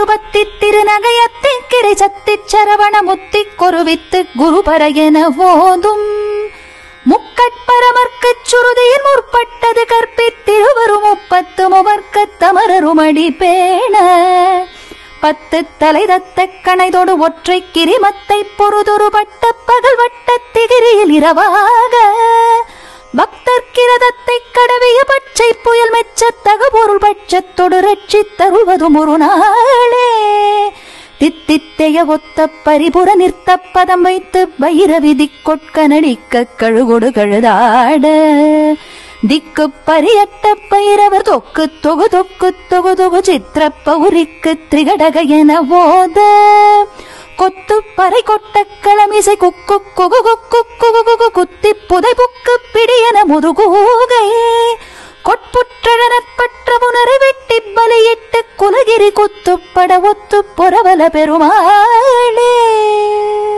கருபத்தி திருநகையத்தி கிடை சத்தி சரவண முத்தி கொருவித்து குருபர என ஓதும். முக்கட்பரமர்க்கு சுருதியின் முற்பட்டது கற்பித்திருவரு முப்பத்து முவர்க்க தமரருமடி பேண. பத்து தலை தத்த கணைதொடு ஒற்றை கிரிமத்தை பொறுதொரு பட்ட பகல் வட்ட திகிரியில் இரவாக. பக்தர் கிரதத்தை கடவிய பச்சை புயல் மெச்சத்தக பொருள் பட்சத்தோடு ரட்சித் தருவதும் ஒரு நாள். தித்தித்தைய ஒத்த பரிபுற நிறுத்த பதம் வைத்து வைர விதி கொட்க நடிக்க கழுகொடு கழுதாட. திக்கு பரியட்ட பயிரவர் தொக்கு தொகு தொக்கு தொகு தொகு சித்திர பௌரிக்கு திரிகடக என ஓத. கொத்து பறை கொட்ட கிளமிசை குக்கு குகு குக்கு குகு குகு குத்தி புதை புக்கு பிடி என முதுகூகையே வெட்டி பலியிட்டு குலகிரி குத்துப்பட ஒத்து புறவல பெருமாளே